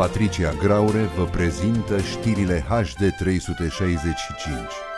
Patricia Graure vă prezintă știrile HD 365.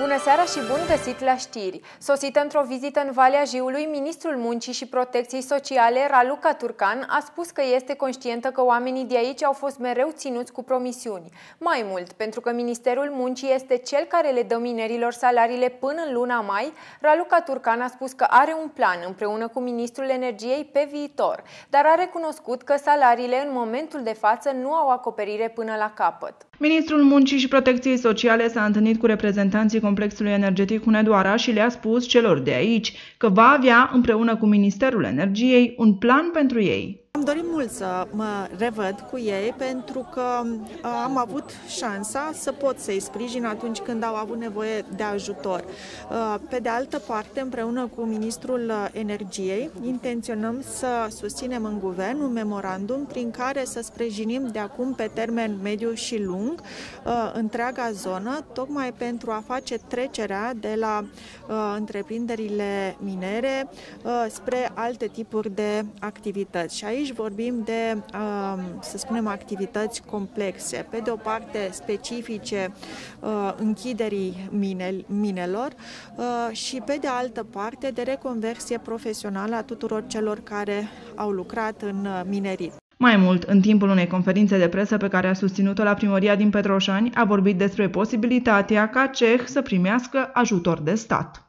Bună seara și bun găsit la știri! Sosită într-o vizită în Valea Jiului, ministrul Muncii și Protecției Sociale, Raluca Turcan, a spus că este conștientă că oamenii de aici au fost mereu ținuți cu promisiuni. Mai mult, pentru că Ministerul Muncii este cel care le dă minerilor salariile până în luna mai, Raluca Turcan a spus că are un plan împreună cu Ministrul Energiei pe viitor, dar a recunoscut că salariile în momentul de față nu au acoperire până la capăt. Ministrul Muncii și Protecției Sociale s-a întâlnit cu reprezentanții complexului energetic Hunedoara și le-a spus celor de aici că va avea, împreună cu Ministerul Energiei, un plan pentru ei. Am dorit mult să mă revăd cu ei pentru că uh, am avut șansa să pot să-i sprijin atunci când au avut nevoie de ajutor. Uh, pe de altă parte, împreună cu Ministrul Energiei, intenționăm să susținem în guvern un memorandum prin care să sprijinim de acum pe termen mediu și lung uh, întreaga zonă, tocmai pentru a face trecerea de la întreprinderile minere spre alte tipuri de activități. Și aici aici vorbim de, să spunem, activități complexe. Pe de o parte, specifice uh, închiderii minelor uh, și pe de altă parte, de reconversie profesională a tuturor celor care au lucrat în uh, minerit. Mai mult, în timpul unei conferințe de presă pe care a susținut-o la primăria din Petroșani, a vorbit despre posibilitatea ca CEH să primească ajutor de stat.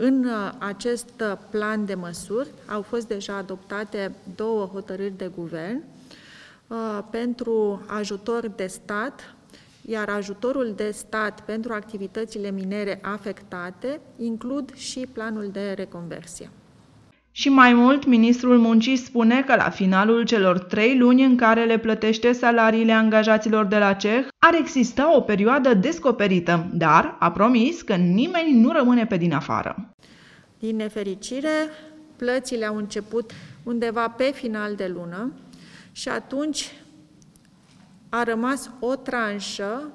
În uh, acest uh, plan de măsuri au fost deja adoptate două hotărâri de guvern uh, pentru ajutor de stat, iar ajutorul de stat pentru activitățile minere afectate includ și planul de reconversie. Și mai mult, ministrul muncii spune că la finalul celor trei luni în care le plătește salariile angajaților de la CEH, ar exista o perioadă descoperită, dar a promis că nimeni nu rămâne pe din afară. Din nefericire, plățile au început undeva pe final de lună și atunci a rămas o tranșă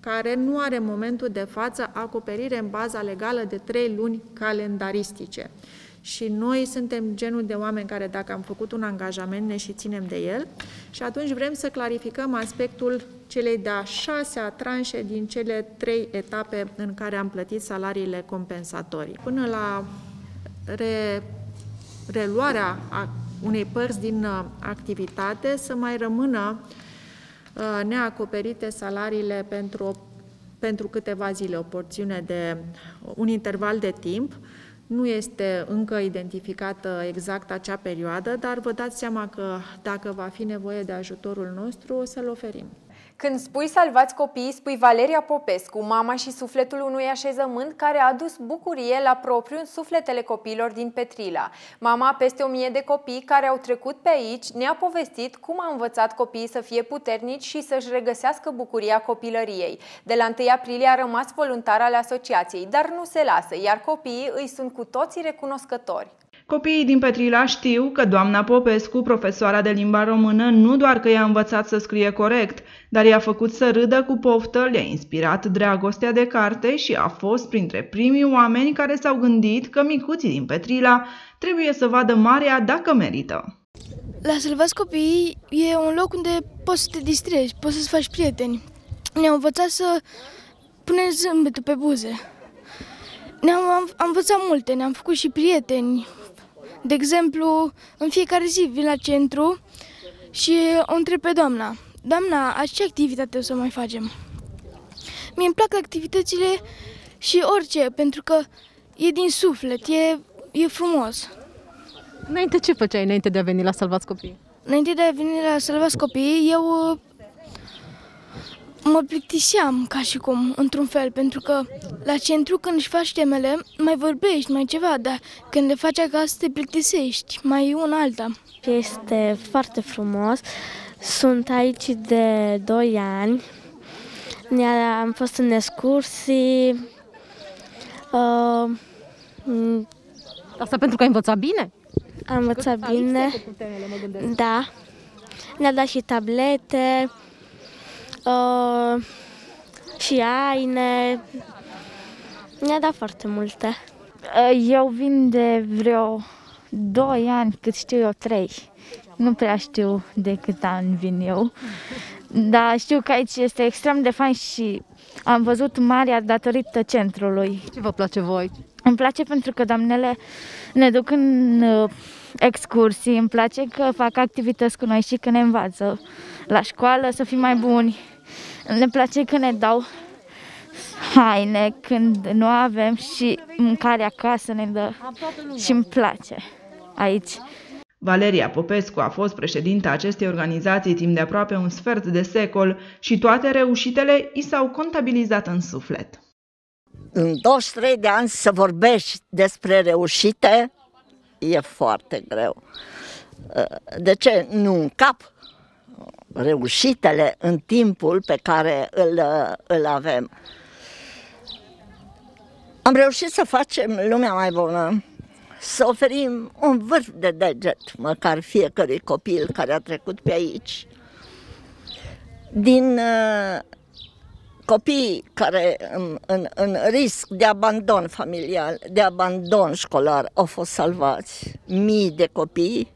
care nu are în momentul de față acoperire în baza legală de trei luni calendaristice. Și noi suntem genul de oameni care dacă am făcut un angajament ne și ținem de el și atunci vrem să clarificăm aspectul celei de-a șasea tranșe din cele trei etape în care am plătit salariile compensatorii. Până la re, reluarea a unei părți din uh, activitate să mai rămână uh, neacoperite salariile pentru, pentru câteva zile, o porțiune de un interval de timp, nu este încă identificată exact acea perioadă, dar vă dați seama că dacă va fi nevoie de ajutorul nostru, o să-l oferim. Când spui salvați copiii, spui Valeria Popescu, mama și sufletul unui așezământ care a adus bucurie la propriu în sufletele copiilor din Petrila. Mama peste o mie de copii care au trecut pe aici ne-a povestit cum a învățat copiii să fie puternici și să-și regăsească bucuria copilăriei. De la 1 aprilie a rămas voluntar al asociației, dar nu se lasă, iar copiii îi sunt cu toții recunoscători. Copiii din Petrila știu că doamna Popescu, profesoara de limba română, nu doar că i-a învățat să scrie corect, dar i-a făcut să râdă cu poftă, le-a inspirat dragostea de carte și a fost printre primii oameni care s-au gândit că micuții din Petrila trebuie să vadă marea dacă merită. La Salvați Copiii e un loc unde poți să te distrezi, poți să-ți faci prieteni. Ne-au învățat să punem zâmbetul pe buze. Ne-am am învățat multe, ne-am făcut și prieteni, de exemplu, în fiecare zi vin la centru și o întreb pe doamna, doamna, ce activitate o să mai facem? Mie îmi plac activitățile și orice, pentru că e din suflet, e, e frumos. Înainte ce făceai înainte de a veni la Salvați Copii? Înainte de a veni la Salvați Copii, eu mă plictiseam ca și cum, într-un fel, pentru că la centru când își faci temele, mai vorbești, mai ceva, dar când le faci acasă te plictisești, mai una alta. Este foarte frumos. Sunt aici de 2 ani. Am fost în excursii. Uh, Asta pentru că ai învățat bine? Am învățat bine. Temele, da. Ne-a dat și tablete uh, și aine. Mi-a dat foarte multe. Uh, eu vin de vreo 2 ani, cât știu eu, 3. Nu prea știu de cât ani vin eu, dar știu că aici este extrem de fain și am văzut marea datorită centrului. Ce vă place voi? Îmi place pentru că doamnele ne duc în uh, excursii, îmi place că fac activități cu noi și că ne învață la școală să fim mai buni. Ne place că ne dau haine când nu avem și mâncare acasă ne dă și îmi place aici. Valeria Popescu a fost președinta acestei organizații timp de aproape un sfert de secol și toate reușitele i s-au contabilizat în suflet. În 23 de ani să vorbești despre reușite e foarte greu. De ce? Nu în cap reușitele în timpul pe care îl, îl avem. Am reușit să facem lumea mai bună, să oferim un vârf de deget, măcar fiecărui copil care a trecut pe aici. Din uh, copiii care în, în, în risc de abandon familial, de abandon școlar, au fost salvați. Mii de copii.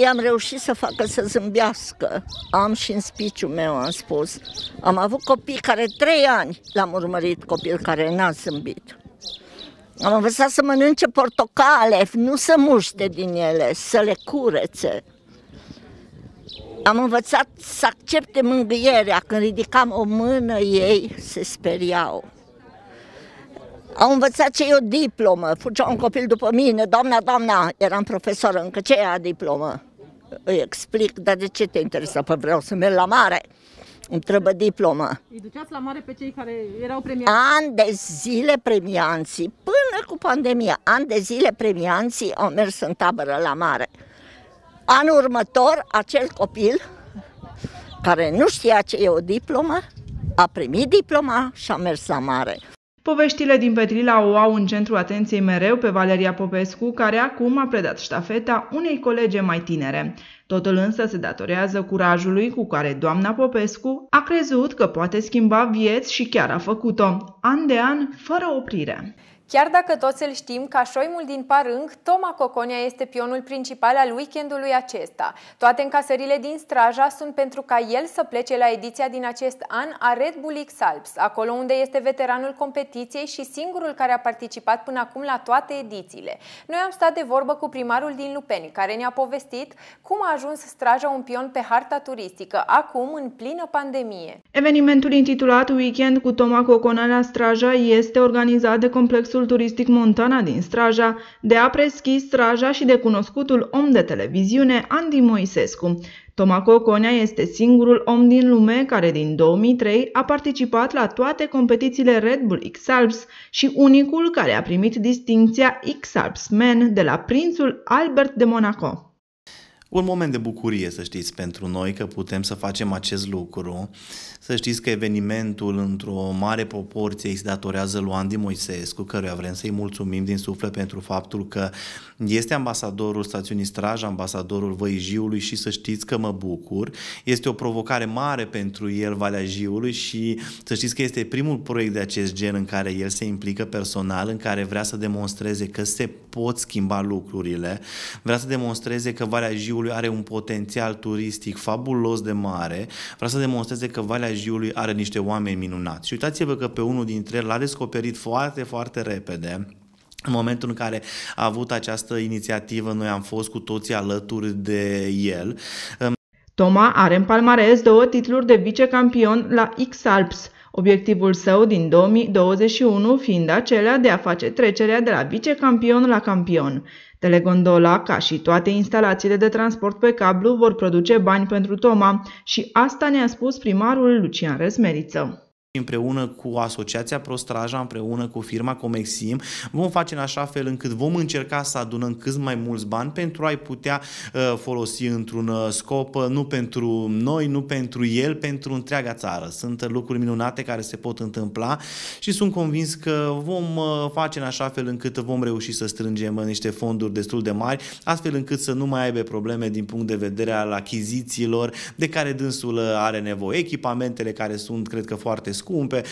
I-am reușit să facă să zâmbească. Am și în spiciul meu am spus. Am avut copii care trei ani l-am urmărit, copil care n-a zâmbit. Am învățat să mănânce portocale, nu să muște din ele, să le curețe. Am învățat să accepte mângâierea. Când ridicam o mână, ei se speriau. Am învățat ce e o diplomă. Fugea un copil după mine, doamna, doamna, eram profesoră, încă ce e a diplomă? Îi explic, dar de ce te interesă? Păi vreau să merg la mare. Îmi trebuie diplomă. Îi duceați la mare pe cei care erau premiați? An de zile premianții, până cu pandemia, an de zile premianții au mers în tabără la mare. Anul următor, acel copil care nu știa ce e o diplomă, a primit diploma și a mers la mare. Poveștile din Petrila o au în centru atenției mereu pe Valeria Popescu, care acum a predat ștafeta unei colege mai tinere. Totul însă se datorează curajului cu care doamna Popescu a crezut că poate schimba vieți și chiar a făcut-o, an de an, fără oprire. Chiar dacă toți îl știm ca șoimul din Parâng, Toma Coconia este pionul principal al weekendului acesta. Toate încasările din Straja sunt pentru ca el să plece la ediția din acest an a Red Bull X Alps, acolo unde este veteranul competiției și singurul care a participat până acum la toate edițiile. Noi am stat de vorbă cu primarul din Lupeni, care ne-a povestit cum a ajuns Straja un pion pe harta turistică, acum în plină pandemie. Evenimentul intitulat Weekend cu Toma Coconia la Straja este organizat de complexul centrul turistic Montana din Straja, de apreschi Straja și de cunoscutul om de televiziune Andy Moisescu. Toma Coconea este singurul om din lume care din 2003 a participat la toate competițiile Red Bull X-Alps și unicul care a primit distinția X-Alps Man de la prințul Albert de Monaco. Un moment de bucurie, să știți, pentru noi că putem să facem acest lucru. Să știți că evenimentul, într-o mare proporție, îi se datorează lui Andy Moisescu, căruia vrem să-i mulțumim din suflet pentru faptul că este ambasadorul stațiunii Straj, ambasadorul Văijiului și să știți că mă bucur. Este o provocare mare pentru el, Valea Jiului și să știți că este primul proiect de acest gen în care el se implică personal, în care vrea să demonstreze că se pot schimba lucrurile, vrea să demonstreze că Valea Jiului are un potențial turistic fabulos de mare, vrea să demonstreze că Valea Jiului are niște oameni minunați. Și uitați-vă că pe unul dintre el l-a descoperit foarte, foarte repede. În momentul în care a avut această inițiativă, noi am fost cu toții alături de el. Toma are în palmares două titluri de vicecampion la X-Alps, obiectivul său din 2021 fiind acela de a face trecerea de la vicecampion la campion. Telegondola, ca și toate instalațiile de transport pe cablu, vor produce bani pentru Toma și asta ne-a spus primarul Lucian Resmeriță împreună cu Asociația Prostraja, împreună cu firma Comexim, vom face în așa fel încât vom încerca să adunăm cât mai mulți bani pentru a-i putea uh, folosi într-un uh, scop, uh, nu pentru noi, nu pentru el, pentru întreaga țară. Sunt lucruri minunate care se pot întâmpla și sunt convins că vom uh, face în așa fel încât vom reuși să strângem uh, niște fonduri destul de mari, astfel încât să nu mai aibă probleme din punct de vedere al achizițiilor de care dânsul uh, are nevoie. Echipamentele care sunt, cred că, foarte scumpe,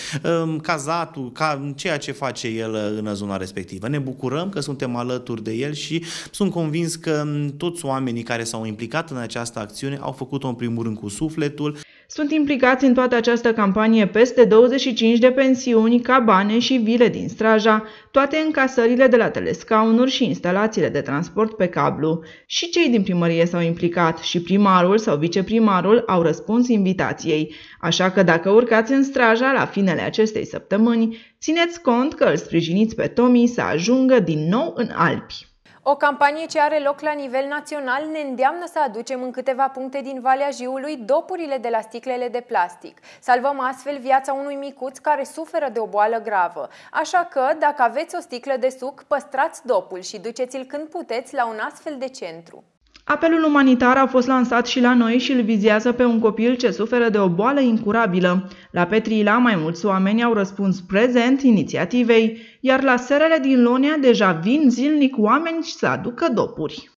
cazatul, ca ceea ce face el în zona respectivă. Ne bucurăm că suntem alături de el și sunt convins că toți oamenii care s-au implicat în această acțiune au făcut-o în primul rând cu sufletul. Sunt implicați în toată această campanie peste 25 de pensiuni, cabane și vile din Straja, toate încasările de la telescaunuri și instalațiile de transport pe cablu. Și cei din primărie s-au implicat și primarul sau viceprimarul au răspuns invitației. Așa că dacă urcați în Straja la finele acestei săptămâni, țineți cont că îl sprijiniți pe Tomi să ajungă din nou în Alpi. O campanie ce are loc la nivel național ne îndeamnă să aducem în câteva puncte din Valea Jiului dopurile de la sticlele de plastic. Salvăm astfel viața unui micuț care suferă de o boală gravă. Așa că, dacă aveți o sticlă de suc, păstrați dopul și duceți-l când puteți la un astfel de centru. Apelul umanitar a fost lansat și la noi și îl vizează pe un copil ce suferă de o boală incurabilă. La Petrila, mai mulți oameni au răspuns prezent inițiativei, iar la serele din Lonia deja vin zilnic oameni să aducă dopuri.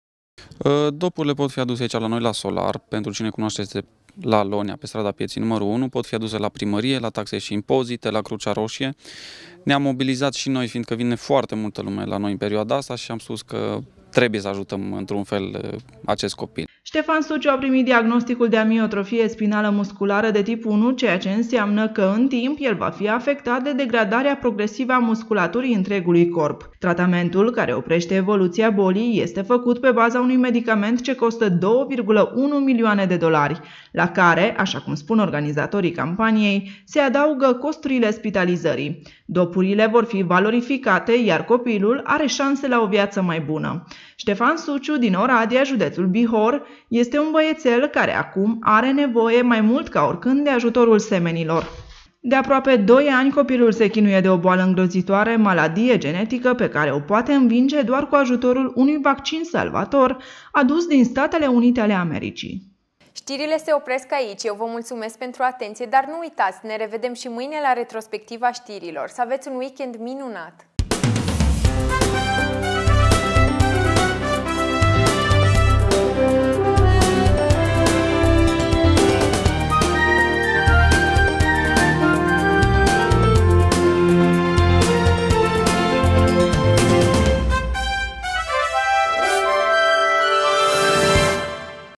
Ă, dopurile pot fi aduse aici la noi la Solar, pentru cine cunoaște este la Lonia, pe strada Pieții numărul 1, pot fi aduse la primărie, la taxe și impozite, la Crucea Roșie. Ne-am mobilizat și noi, fiindcă vine foarte multă lume la noi în perioada asta și am spus că trebuie să ajutăm într-un fel uh, acest copil. Ștefan Suciu a primit diagnosticul de amiotrofie spinală musculară de tip 1, ceea ce înseamnă că în timp el va fi afectat de degradarea progresivă a musculaturii întregului corp. Tratamentul care oprește evoluția bolii este făcut pe baza unui medicament ce costă 2,1 milioane de dolari, la care, așa cum spun organizatorii campaniei, se adaugă costurile spitalizării. Dopurile vor fi valorificate, iar copilul are șanse la o viață mai bună. Ștefan Suciu din Oradea, județul Bihor, este un băiețel care acum are nevoie mai mult ca oricând de ajutorul semenilor. De aproape 2 ani copilul se chinuie de o boală îngrozitoare, maladie genetică pe care o poate învinge doar cu ajutorul unui vaccin salvator adus din Statele Unite ale Americii. Știrile se opresc aici. Eu vă mulțumesc pentru atenție, dar nu uitați, ne revedem și mâine la retrospectiva știrilor. Să aveți un weekend minunat!